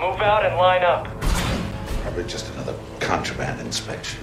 Move out and line up. Probably just another contraband inspection.